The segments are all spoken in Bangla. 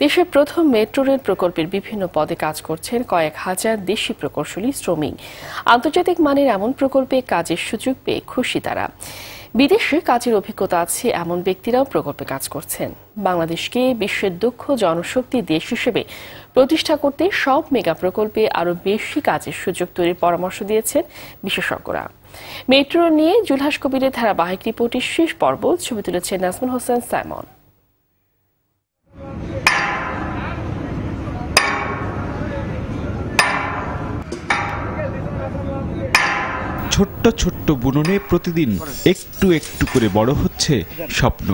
দেশের প্রথম মেট্রো রেল প্রকল্পের বিভিন্ন পদে কাজ করছেন কয়েক হাজার দেশি প্রকৌশলী শ্রমিক। আন্তর্জাতিক মানের এমন প্রকল্পে কাজের সুযোগ পেয়ে খুশি তারা। বিদেশে কাজের অভিজ্ঞতা আছে এমন ব্যক্তিরাও প্রকল্পে কাজ করছেন। বাংলাদেশকে বিশ্বের দক্ষ জনশক্তি দেশ হিসেবে প্রতিষ্ঠা করতে সব মেগা প্রকল্পে আরও বেশি কাজের সুযোগ তৈরির পরামর্শ দিয়েছেন বিশেষজ্ঞরা। মেট্রো নিয়ে জুলহাস কবিরের ধারাবাহিক রিপোর্টের শেষ পর্ব ছবি তুলেছেন নাজমুল হোসেন সাইমন। ছোট্ট ছোট্ট বুননে প্রতিদিন একটু একটু করে বড় হচ্ছে স্বপ্ন।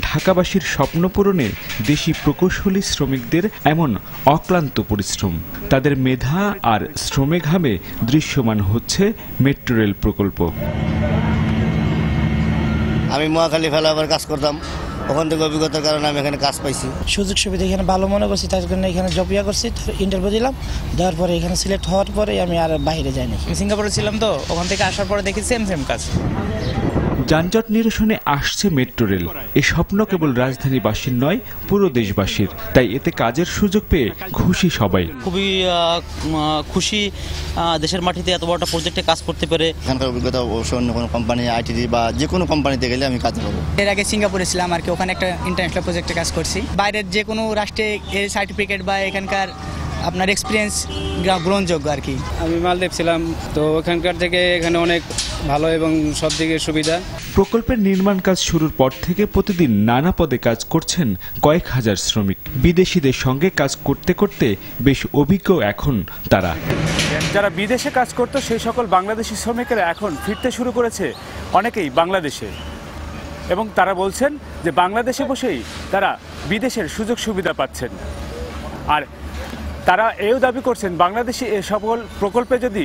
ঢাকাবাসীর স্বপ্ন পূরণে দেশি প্রকৌশলী শ্রমিকদের এমন অক্লান্ত পরিশ্রম। তাদের মেধা আর শ্রমে ঘামে দৃশ্যমান হচ্ছে মেট্রো রেল প্রকল্প। আমি মহাখালী ফেলাবার কাজ করতাম। ওখান থেকে অভিজ্ঞতার কারণে আমি এখানে কাজ পাইছি। সুযোগ সুবিধা এখানে ভালো মনে করছি তার জন্য এখানে জব ইয়া করছি ইন্টারভিউ দিলাম দেওয়ার পরে এখানে সিলেক্ট হওয়ার পরে আমি আর বাইরে যাইনি। সিঙ্গাপুরে ছিলাম তো ওখান থেকে আসার পরে দেখি সেম সেম কাজ। যানজট নিরসনে আসছে মেট্রো রেল। এ স্বপ্ন কেবল রাজধানীবাসীর নয় পুরো দেশবাসীর। তাই এতে কাজের সুযোগ পেয়ে খুশি সবাই। খুবই খুশি দেশের মাটিতে এত বড় একটা প্রজেক্টে কাজ করতে পেরে। এখানকার অভিজ্ঞতা অবশ্য অন্য কোনো কোম্পানি আইটিডি বা যে কোনো কোম্পানিতে গেলে আমি কাজ পাবো এর আগে সিঙ্গাপুরে ছিলাম আর কি ওখানে একটা ইন্টারন্যাশনাল প্রজেক্টে কাজ করছি। বাইরের যে কোনো রাষ্ট্রে এর সার্টিফিকেট বা এখানকার আপনার এক্সপিরিয়েন্স গ্রহণযোগ্য আর কি। আমি মালদ্বীপ ছিলাম তো ওখানকার থেকে এখানে অনেক ভালো এবং সব দিকে সুবিধা। প্রকল্পের নির্মাণ কাজ শুরুর পর থেকে প্রতিদিন নানা পদে কাজ করছেন কয়েক হাজার শ্রমিক। বিদেশিদের সঙ্গে কাজ করতে করতে বেশ অভিজ্ঞ এখন তারা। যারা বিদেশে কাজ করতো সেই সকল বাংলাদেশি শ্রমিকেরা এখন ফিরতে শুরু করেছে অনেকেই বাংলাদেশে। এবং তারা বলছেন যে বাংলাদেশে বসেই তারা বিদেশের সুযোগ সুবিধা পাচ্ছেন। আর তারা এও দাবি করছেন বাংলাদেশি এ সকল প্রকল্পে যদি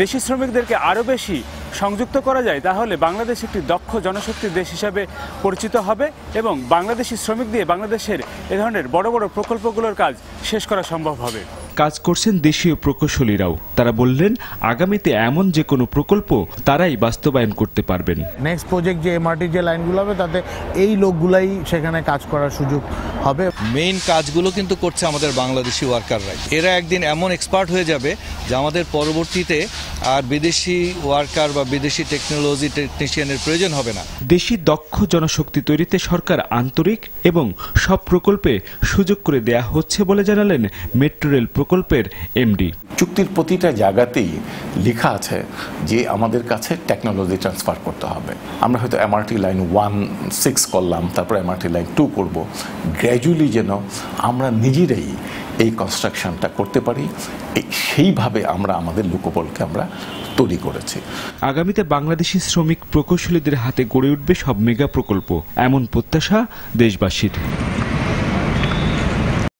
দেশি শ্রমিকদেরকে আরও বেশি সংযুক্ত করা যায় তাহলে বাংলাদেশ একটি দক্ষ জনশক্তির দেশ হিসাবে পরিচিত হবে এবং বাংলাদেশি শ্রমিক দিয়ে বাংলাদেশের এ ধরনের বড় বড় প্রকল্পগুলোর কাজ শেষ করা সম্ভব হবে। কাজ করছেন দেশীয় প্রকৌশলীরাও। তারা বললেন আগামীতে এমন যে কোনো প্রকল্প তারাই বাস্তবায়ন করতে পারবেন। নেক্সট প্রজেক্ট যে এমআরটি যে লাইনগুলো হবে তাতে এই লোকগুলাই সেখানে কাজ করার সুযোগ হবে। মেইন কাজগুলো কিন্তু করছে আমাদের বাংলাদেশি ওয়ার্কাররাই এরা একদিন এমন এক্সপার্ট হয়ে যাবে যে আমাদের পরবর্তীতে আর বিদেশি ওয়ার্কার বা বিদেশি টেকনোলজি টেকনিশিয়ানের প্রয়োজন হবে না। দেশি দক্ষ জনশক্তি তৈরিতে সরকার আন্তরিক এবং সব প্রকল্পে সুযোগ করে দেয়া হচ্ছে বলে জানালেন মেট্রো রেল প্রকল্পের এমডি। চুক্তির প্রতিটা জায়গাতেই লেখা আছে যে আমাদের কাছে টেকনোলজি ট্রান্সফার করতে হবে। আমরা হয়তো এমআরটি লাইন ওয়ান সিক্স করলাম তারপর এমআরটি লাইন টু করব। গ্র্যাজুয়ালি যেন আমরা নিজেরাই এই কনস্ট্রাকশনটা করতে পারি সেইভাবে আমরা আমাদের লোকবলকে আমরা তৈরি করেছি। আগামীতে বাংলাদেশি শ্রমিক প্রকৌশলীদের হাতে গড়ে উঠবে সব মেগা প্রকল্প, এমন প্রত্যাশা দেশবাসীর।